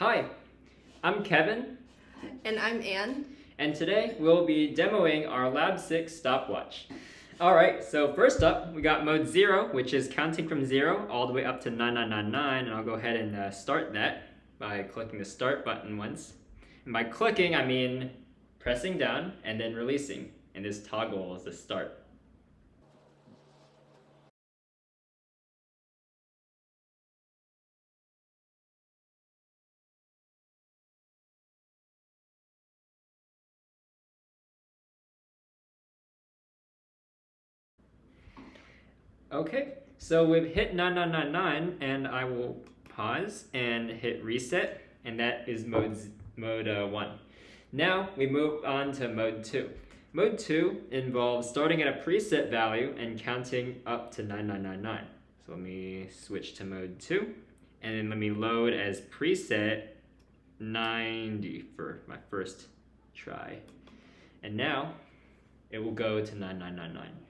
Hi, I'm Kevin, And I'm Anne. and today we'll be demoing our Lab 6 stopwatch. Alright, so first up, we got mode 0, which is counting from 0 all the way up to 9999, and I'll go ahead and uh, start that by clicking the start button once. And by clicking, I mean pressing down and then releasing, and this toggle is the start. Okay, so we've hit 9999 and I will pause and hit reset and that is mode, mode uh, 1. Now we move on to mode 2. Mode 2 involves starting at a preset value and counting up to 9999. So let me switch to mode 2 and then let me load as preset 90 for my first try. And now it will go to 9999.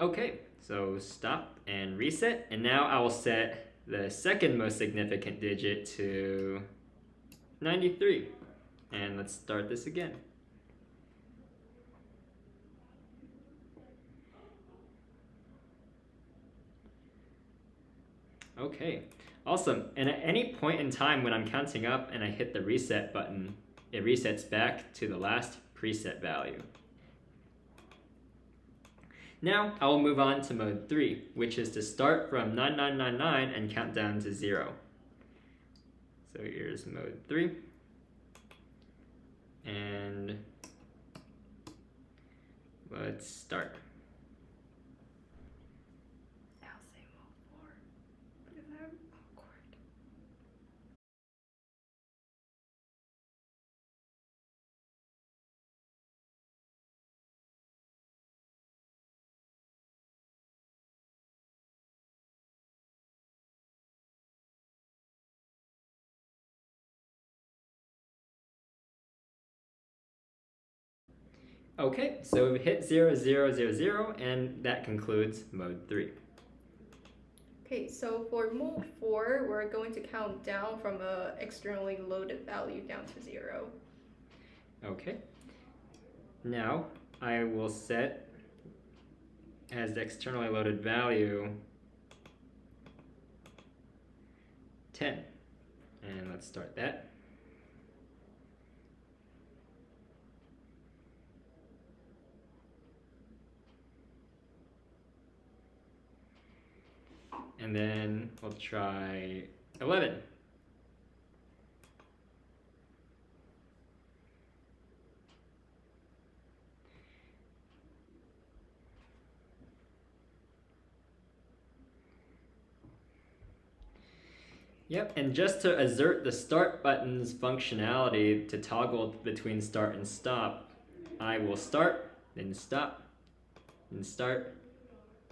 Okay, so stop and reset. And now I will set the second most significant digit to 93. And let's start this again. Okay, awesome. And at any point in time when I'm counting up and I hit the reset button, it resets back to the last preset value. Now I will move on to mode 3, which is to start from 9999 and count down to 0. So here's mode 3. And let's start. I'll say mode four. But is that awkward? Okay, so we've hit 0, 0, 0, 0, and that concludes mode 3. Okay, so for mode four, we're going to count down from a externally loaded value down to zero. Okay. Now I will set as the externally loaded value 10. And let's start that. And then we'll try 11. Yep, and just to assert the start button's functionality to toggle between start and stop, I will start, then stop, then start,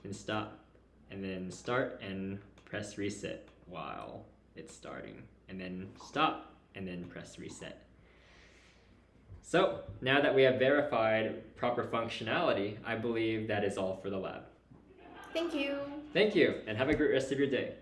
then stop, and then start and press reset while it's starting, and then stop, and then press reset. So, now that we have verified proper functionality, I believe that is all for the lab. Thank you. Thank you, and have a great rest of your day.